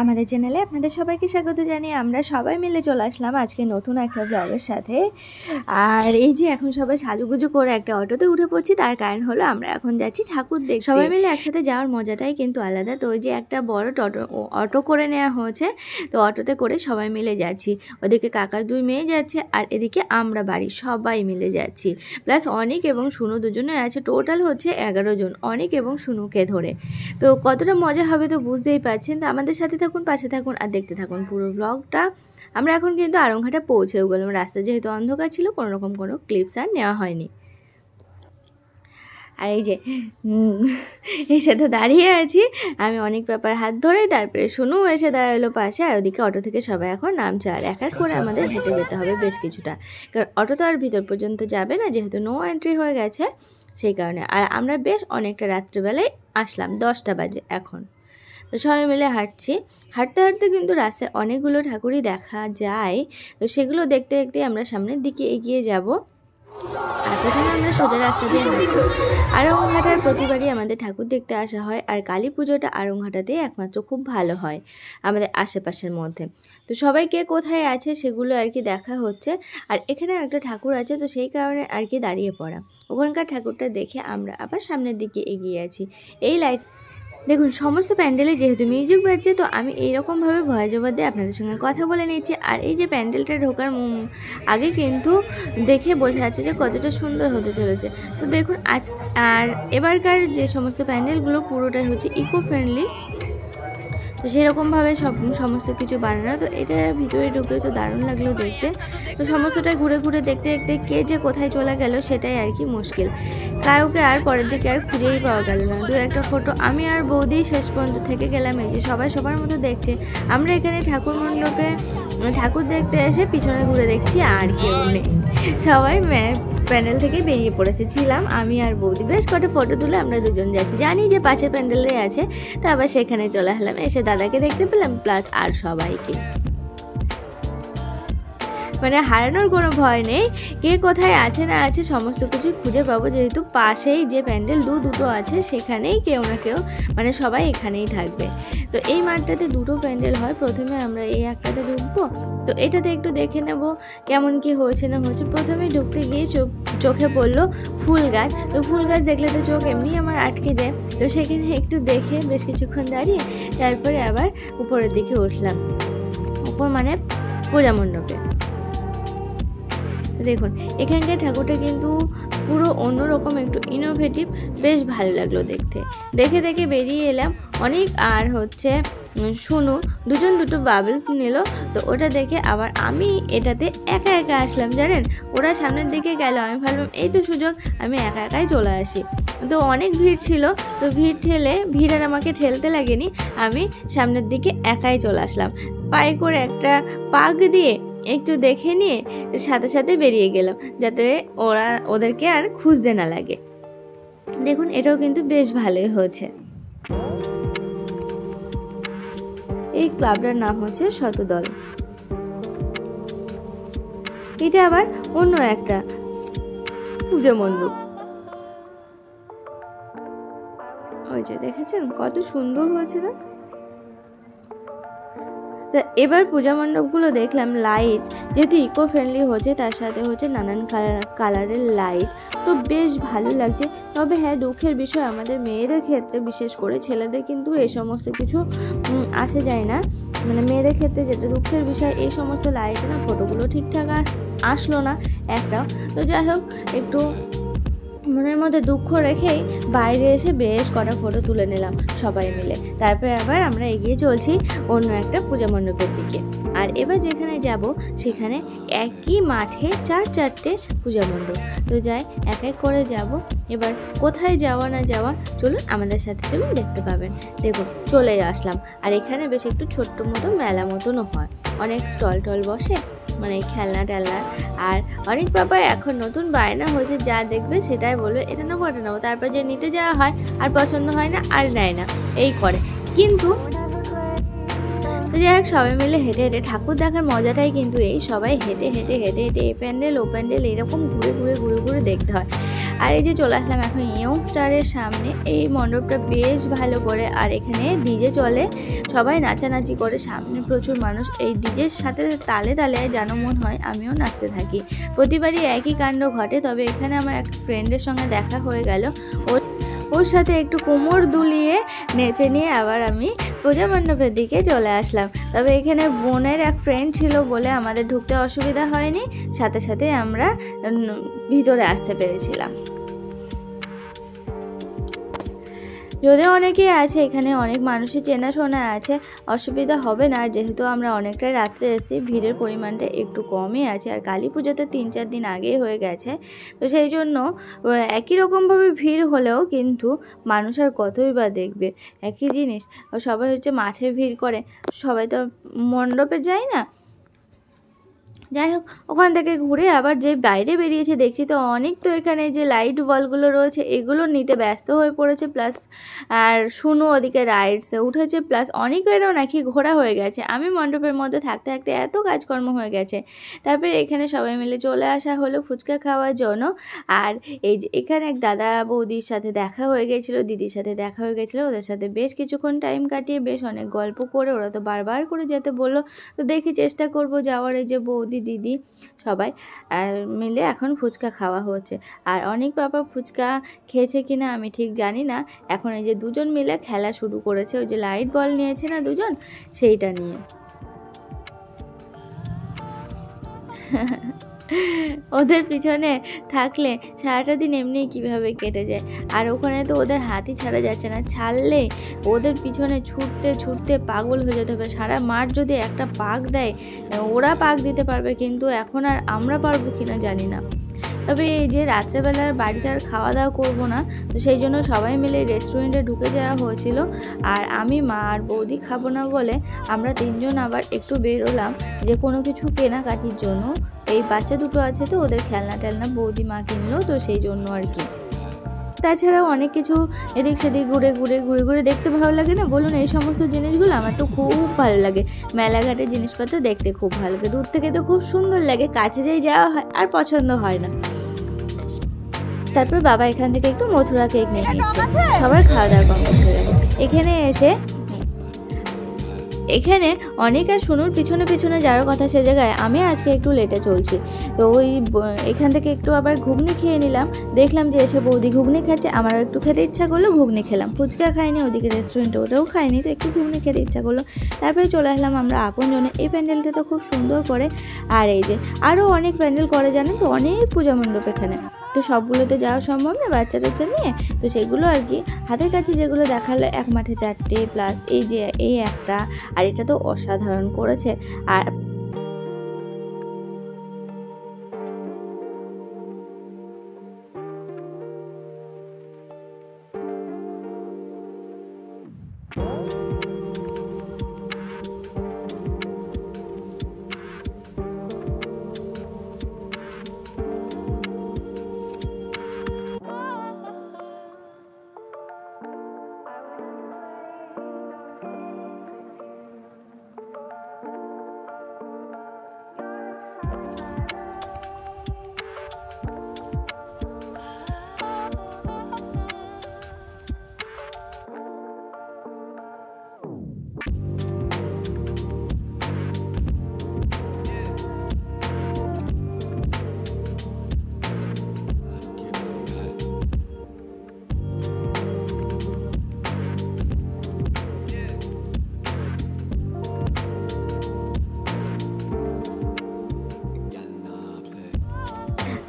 আমাদের চ্যানেলে আপনাদের সবাইকে স্বাগত জানিয়ে আমরা সবাই মিলে চলে আসলাম আজকে নতুন একটা ব্লগের সাথে। আর এই যে এখন সবাই সাজুগুজু করে একটা অটোতে উঠে পড়ছি, তার কারণ হলো আমরা এখন যাচ্ছি ঠাকুর দেখ সবাই মিলে একসাথে যাওয়ার মজাটাই কিন্তু আলাদা। তো ওই যে একটা বড় টোটো অটো করে নেওয়া হয়েছে, তো অটোতে করে সবাই মিলে যাচ্ছি। ওদিকে কাকার দুই মেয়ে যাচ্ছে, আর এদিকে আমরা বাড়ি সবাই মিলে যাচ্ছি। প্লাস অনেক এবং সুনু দুজনে আছে, টোটাল হচ্ছে এগারো জন, অনেক এবং সুনুকে ধরে। তো কতটা মজা হবে তো বুঝতেই পারছেন। তো আমাদের সাথে থাকুন, পাশে থাকুন আর দেখতে থাকুন পুরো ব্লগটা আমরা এখন কিন্তু আরংঘাটা পৌঁছেও গেলাম। রাস্তা যেহেতু অন্ধকার ছিল, কোনো রকম কোনো ক্লিপস আর নেওয়া হয়নি। আর এই যে এর সাথে দাঁড়িয়ে আছি। আমি অনেক ব্যাপার হাত ধরে, তারপরে শুনু এসে দাঁড়াল পাশে, আর ওদিকে অটো থেকে সবাই এখন নামছে। আর এক এক করে আমাদের হেঁটে যেতে হবে বেশ কিছুটা। কারণ অটো তো আর ভিতর পর্যন্ত যাবে না, যেহেতু নো এন্ট্রি হয়ে গেছে, সেই কারণে। আর আমরা বেশ অনেকটা রাত্রেবেলায় আসলাম, দশটা বাজে এখন। তো সবাই মিলে হাঁটছি। হাঁটতে হাঁটতে কিন্তু রাস্তায় অনেকগুলো ঠাকুরই দেখা যায়। তো সেগুলো দেখতে দেখতে আমরা সামনের দিকে এগিয়ে যাব। আর প্রথমে আমরা সোজা রাস্তা দিয়ে হাঁটছি। আরংঘাটার প্রতিবারই আমাদের ঠাকুর দেখতে আসা হয়। আর কালী পুজোটা আরংঘাটাতেই একমাত্র খুব ভালো হয় আমাদের আশেপাশের মধ্যে। তো সবাই কে কোথায় আছে সেগুলো আর কি দেখা হচ্ছে। আর এখানে একটা ঠাকুর আছে, তো সেই কারণে আর কি দাঁড়িয়ে পড়া। ওখানকার ঠাকুরটা দেখে আমরা আবার সামনের দিকে এগিয়ে আছি। এই লাইট দেখুন, সমস্ত প্যান্ডেলে যেহেতু মিউজিক বাজছে, তো আমি এইরকমভাবে ভয় ওভার দিয়ে আপনাদের সঙ্গে কথা বলে নিয়েছি। আর এই যে প্যান্ডেলটা ঢোকার আগে কিন্তু দেখে বোঝা যাচ্ছে যে কতটা সুন্দর হতে চলেছে। তো দেখুন, আজ, আর এবারকার যে সমস্ত প্যান্ডেলগুলো পুরোটাই হচ্ছে ইকো ফ্রেন্ডলি তো সেরকমভাবে সব সমস্ত কিছু বানানো তো এটা ভিতরে ঢুকে তো দারুণ লাগল দেখতে। তো সমস্তটাই ঘুরে ঘুরে দেখতে দেখতে কে যে কোথায় চলে গেল সেটাই আর কি মুশকিল। কাউকে আর পরের দিকে আর খুঁজেই পাওয়া গেল না। দু একটা ফটো আমি আর বৌদি শেষ পর্যন্ত থেকে গেলাম, এই যে সবাই সবার মতো দেখছে। আমরা এখানে ঠাকুর মণ্ডপে, ঠাকুর দেখতে এসে পিছনে ঘুরে দেখছি আর কেউ নেই। সবাই প্যান্ডেল থেকে বেরিয়ে পড়েছে। ছিলাম আমি আর বৌদি। বেশ কটা ফটো তুলে আমরা দুজন যাচ্ছি। জানি যে পাশের প্যান্ডেলে আছে, তা আবার সেখানে চলে এলাম। এসে দাদাকে দেখতে পেলাম প্লাস আর সবাইকে। মানে হারানোর কোনো ভয় নেই। কে কোথায় আছে না আছে সমস্ত কিছু খুঁজে পাবো। যেহেতু পাশেই যে প্যান্ডেল দু দুটো আছে, সেখানেই কেউ না কেউ মানে সবাই এখানেই থাকবে। তো এই মাঠটাতে দুটো প্যান্ডেল হয়। প্রথমে আমরা এই একটাতে ঢুকবো। তো এটাতে একটু দেখে নেব কেমন কি হয়েছে না হয়েছে। প্রথমে ঢুকতে গিয়ে চোখ, চোখে পড়ল ফুল গাছ। তো ফুল গাছ দেখলে তো চোখ এমনি আমার আটকে যায়। তো সেখানে একটু দেখে বেশ কিছুক্ষণ দাঁড়িয়ে তারপরে আবার উপরের দিকে উঠলাম। উপর মানে পূজা মণ্ডপে। দেখুন, এখানকার ঠাকুরটা কিন্তু পুরো অন্যরকম, একটু ইনোভেটিভ বেশ ভালো লাগল দেখতে। দেখে দেখে বেরিয়ে এলাম। অনেক আর হচ্ছে শুনু দুজন দুটো বাবলস নিল। তো ওটা দেখে আবার আমি এটাতে একা একা আসলাম, জানেন? ওরা সামনের দিকে গেল, আমি ভাবলাম, এই তো সুযোগ, আমি একা একাই চলে আসি। তো অনেক ভিড় ছিল, তো ভিড় ঠেলে, ভিড় আর আমাকে ঠেলতে লাগেনি। আমি সামনের দিকে একাই চলে আসলাম। পায়ে করে একটা পাক দিয়ে একটু দেখে নিয়ে সাথে সাথে বেরিয়ে গেলাম, যাতে ওরা ওদেরকে আর খুঁজতে না লাগে। দেখুন, এটাও কিন্তু বেশ ভালোই হয়েছে। এই ক্লাবটার নাম হচ্ছে শতদল। এটা আবার অন্য একটা পুজো মণ্ডপ। ওই যে দেখেছেন, কত সুন্দর হয়েছে না? এবার পূজা মণ্ডপগুলো দেখলাম লাইট যেহেতু ইকো ফ্রেন্ডলি হচ্ছে, তার সাথে হচ্ছে নানান কালারের লাইট তো বেশ ভালো লাগছে। তবে হ্যাঁ দুঃখের বিষয়, আমাদের মেয়েদের ক্ষেত্রে, বিশেষ করে ছেলেদের কিন্তু এই সমস্ত কিছু আসে যায় না। মানে মেয়েদের ক্ষেত্রে যেটা দুঃখের বিষয়, এই সমস্ত লাইট না ফটোগুলো ঠিকঠাক আসলো না একটাও তো যাই হোক, একটু মনের মধ্যে দুঃখ রেখেই বাইরে এসে বেশ কটা ফটো তুলে নিলাম সবাই মিলে। তারপরে আবার আমরা এগিয়ে চলছি অন্য একটা পূজা মণ্ডপের দিকে। আর এবার যেখানে যাব, সেখানে একই মাঠে চার চারটে পূজা মণ্ডপ। তো যাই, এক এক করে যাব। এবার কোথায় যাওয়া না যাওয়া, চলুন আমাদের সাথে চলুন দেখতে পাবেন। দেখুন চলে আসলাম। আর এখানে বেশ একটু ছোট্ট মতো, মেলা মতনও হয়। অনেক স্টল টল বসে। মানে খেলনা টেলনা। আর অনেক বাবা এখন নতুন বায়না হয়েছে, যা দেখবে সেটাই বলবে, এটা নেব, ওটা নেব। তারপর যে নিতে যাওয়া হয়, আর পছন্দ হয় না, আর নেয় না, এই করে। কিন্তু তো যাই হোক, সবাই মিলে হেঁটে হেঁটে, ঠাকুর দেখার মজাটাই কিন্তু এই। সবাই হেঁটে হেঁটে হেঁটে হেঁটে এ প্যান্ডেল, ও প্যান্ডেল, এরকম ঘুরে ঘুরে ঘুরে ঘুরে দেখতে হয়। আর এই যে চলে আসলাম এখন ইয়ং স্টারের সামনে। এই মণ্ডপটা বেশ ভালো করে আর এখানে ডিজে চলে। সবাই নাচানাচি করে, সামনে প্রচুর মানুষ। এই ডিজের সাথে তালে তালে যেন মন হয়, আমিও নাচতে থাকি। প্রতিবারই একই কাণ্ড ঘটে, তবে এখানে আমার এক ফ্রেন্ডের সঙ্গে দেখা হয়ে গেল। ওর সাথে একটু কোমর দুলিয়ে নেচে নিয়ে আবার আমি পূজা মণ্ডপের দিকে চলে আসলাম। তবে এখানে বোনের এক ফ্রেন্ড ছিল বলে আমাদের ঢুকতে অসুবিধা হয়নি। সাথে সাথে আমরা ভিতরে আসতে পেরেছিলাম। যদিও অনেকেই আছে, এখানে অনেক মানুষই চেনাশোনা আছে, অসুবিধা হবে না। যেহেতু আমরা অনেকটাই রাত্রে এসেছি, ভিড়ের পরিমাণটা একটু কমই আছে। আর কালী পুজোতে তিন চার দিন আগেই হয়ে গেছে। তো সেই জন্য একই রকমভাবে ভিড় হলেও কিন্তু মানুষ আর কতই বা দেখবে। একই জিনিস সবাই হচ্ছে মাঠে ভিড় করে। সবাই তো মণ্ডপে যায় না? যাই হোক, ওখান থেকে ঘুরে আবার যে বাইরে বেরিয়েছে, দেখছি তো অনেক তো এখানে যে লাইট বলগুলো রয়েছে, এগুলো নিতে ব্যস্ত হয়ে পড়েছে। প্লাস আর শুনু ওদিকে রাইডসে উঠেছে। প্লাস অনেকেরও নাকি ঘোরা হয়ে গেছে। আমি মণ্ডপের মধ্যে থাকতে থাকতে এত কাজকর্ম হয়ে গেছে। তারপরে এখানে সবাই মিলে চলে আসা হলো ফুচকা খাওয়ার জন্য। আর এই যে এখানে এক দাদা বৌদির সাথে দেখা হয়ে গেছিল, দিদির সাথে দেখা হয়ে গেছিল। ওদের সাথে বেশ কিছুক্ষণ টাইম কাটিয়ে বেশ অনেক গল্প করে ওরা তো বারবার করে যেতে বলল। তো দেখি চেষ্টা করব যাওয়ার। এই যে বৌদি দিদি সবাই মিলে এখন ফুচকা খাওয়া হচ্ছে। আর অনেক বাবা ফুচকা খেয়েছে কিনা আমি ঠিক জানি না। এখন এই যে দুজন মিলে খেলা শুরু করেছে, ওই যে লাইট বল নিয়েছে না দুজন? সেইটা নিয়ে। ওদের পিছনে থাকলে সারাটা দিন এমনি কীভাবে কেটে যায়? আর ওখানে তো ওদের হাতি ছাড়া যাচ্ছে না। ছাড়লে ওদের পিছনে ছুটতে ছুটতে পাগল হয়ে যেতে হবে। সারা মাঠ যদি একটা পাক দেয়, ওরা পাক দিতে পারবে, কিন্তু এখন আর আমরা পারব কিনা জানি না। তবে এই যে রাত্রেবেলার বাড়িতে আর খাওয়া দাওয়া করব না, তো সেই জন্য সবাই মিলে রেস্টুরেন্টে ঢুকে যাওয়া হয়েছিল। আর আমি, মা আর বৌদি খাব না বলে আমরা তিনজন আবার একটু বেরোলাম যে কোনো কিছু কেনাকাটির জন্য। এই বাচ্চা দুটো আছে তো ওদের খেলনা টেলনা বৌদি মা কিনলো তো সেই জন্য আর কি। তাছাড়াও অনেক কিছু এদিক সেদিক ঘুরে ঘুরে ঘুরে ঘুরে দেখতে ভালো লাগে না? বলুন এই সমস্ত জিনিসগুলো আমার তো খুব ভালো লাগে। মেলাঘাটের জিনিসপত্র দেখতে খুব ভালো লাগে। দূর থেকে তো খুব সুন্দর লাগে কাছে যাই যাওয়া হয় আর পছন্দ হয় না। তারপর বাবা এখান থেকে একটু মথুরা কেক নিয়ে নিচ্ছে। সবার খাওয়া দাওয়া কমপ্লিট হয়ে এখানে এসে এখানে অনেক আর শুনুর পিছনে পিছনে যাওয়ার কথা সে জায়গায়। আমি আজকে একটু লেটে চলছি। তো ওই এখান থেকে একটু আবার ঘুগনি খেয়ে নিলাম। দেখলাম যে এসে বৌদি ঘুগনি খাচ্ছে, আমারও একটু খেতে ইচ্ছা করল, ঘুগনি খেলাম। ফুচকা খাইনি, ওদিকে রেস্টুরেন্টে ওটাও খাইনি, তো একটু ঘুগনি খেতে ইচ্ছা করল। তারপরে চলে আসলাম আমরা আপন জন্য এই প্যান্ডেলটা তো খুব সুন্দর করে, আর এই যে আরও অনেক প্যান্ডেল করে জানেন তো, অনেক পূজা মণ্ডপ এখানে। তো সবগুলোতে যাওয়া সম্ভব না বাচ্চাদের জন্য? নিয়ে তো সেগুলো আর কি। হাতের কাছে যেগুলো দেখাল এক মাঠে চারটে প্লাস এই যে, এই একটা। আর এটা তো অসাধারণ করেছে। আর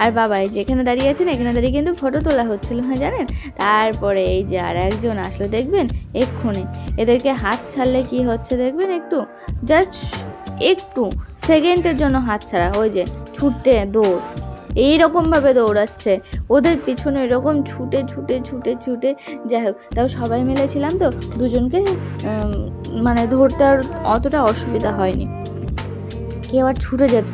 আর বাবা, এই যেখানে দাঁড়িয়ে আছেন, এখানে দাঁড়িয়ে কিন্তু ফটো তোলা হচ্ছিল হ্যাঁ জানেন? তারপরে এই যে আর একজন আসলো, দেখবেন? এক্ষুনি। এদেরকে হাত ছাড়লে কি হচ্ছে দেখবেন একটু? জাস্ট একটু সেকেন্ডের জন্য হাত ছাড়া, ওই যে ছুটে দৌড়। এইরকমভাবে দৌড়াচ্ছে। ওদের পিছনে এরকম ছুটে ছুটে ছুটে ছুটে, যাই হোক, তাও সবাই মিলেছিলাম তো, দুজনকে মানে ধরতে আর অতটা অসুবিধা হয়নি। কেউ আর ছুটে যেত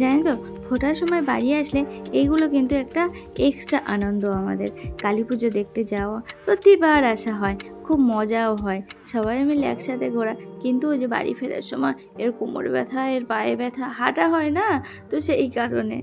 জানেন তো ফোটার সময় বাড়ি আসলে এইগুলো কিন্তু একটা এক্সট্রা আনন্দ আমাদের। কালী পুজো দেখতে যাওয়া, প্রতিবার আসা হয়, খুব মজাও হয়। সবাই মিলে একসাথে ঘোরা, কিন্তু ওই যে বাড়ি ফেরার সময় এর কোমর ব্যথা, এর পায়ে ব্যথা, হাঁটা হয় না? তো সেই কারণে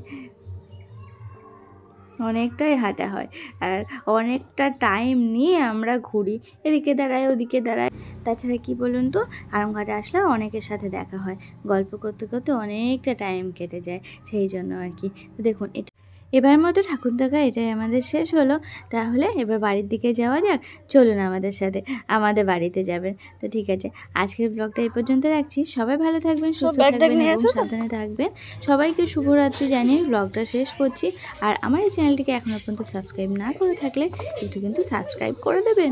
অনেকটাই হাঁটা হয়। আর অনেকটা টাইম নিয়ে আমরা ঘুরি। এদিকে দাঁড়াই ওদিকে দাঁড়াই তাছাড়া কি বলুন তো আরামঘাটে আসলে অনেকের সাথে দেখা হয়। গল্প করতে করতে অনেকটা টাইম কেটে যায় সেই জন্য আর কি। তো দেখুন এটা এবার মতো ঠাকুর দেখা এটাই আমাদের শেষ হলো। তাহলে এবার বাড়ির দিকে যাওয়া যাক চলুন আমাদের সাথে আমাদের বাড়িতে যাবেন। তো ঠিক আছে আজকের ব্লগটা এই পর্যন্ত রাখছি। সবাই ভালো থাকবেন সুস্থ থাকবেন এবং সাবধানে থাকবেন। সবাইকে শুভরাত্রি জানিয়ে ব্লগটা শেষ করছি। আর আমার এই চ্যানেলটিকে এখনও পর্যন্ত সাবস্ক্রাইব না করে থাকলে একটু কিন্তু সাবস্ক্রাইব করে দেবেন।